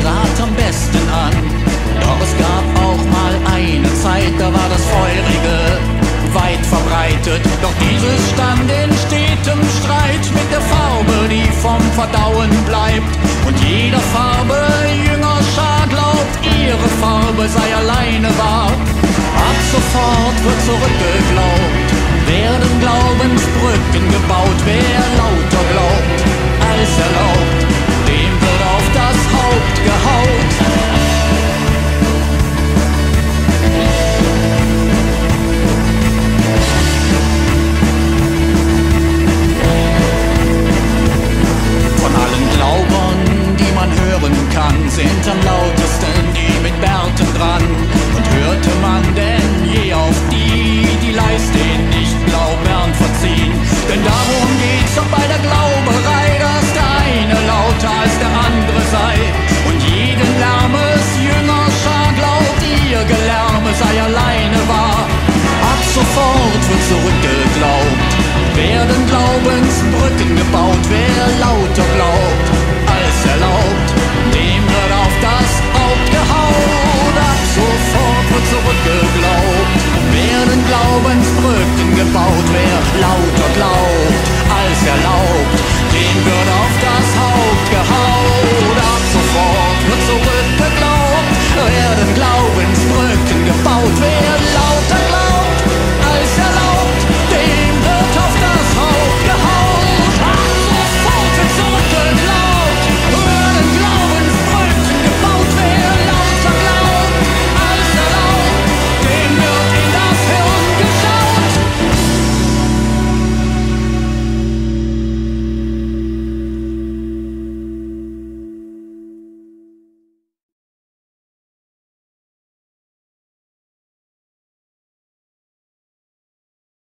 grad am besten an. Doch es gab auch mal eine Zeit, da war das Feurige weit verbreitet. Doch dieses stand in stetem Streit mit der Farbe, die vom Verdauen bleibt. Und jeder Farbe jünger Schar glaubt, ihre Farbe sei alleine wahr. Ab sofort wird zurückgeglaubt, werden Glaubensbrücken